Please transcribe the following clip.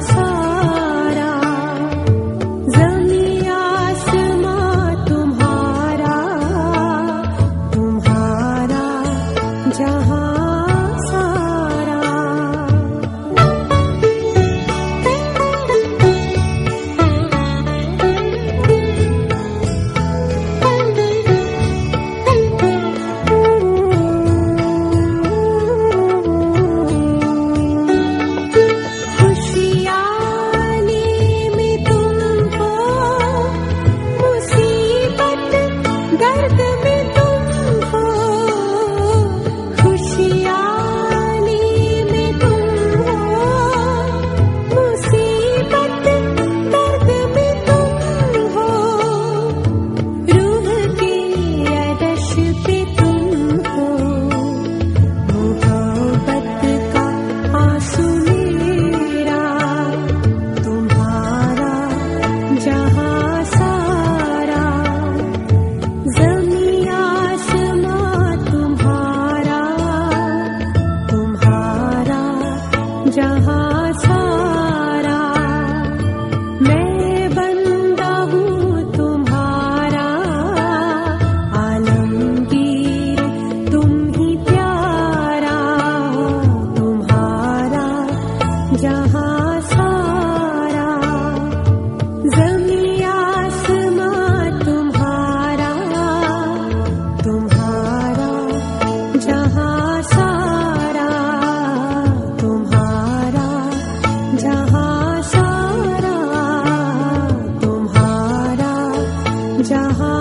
sun. 家。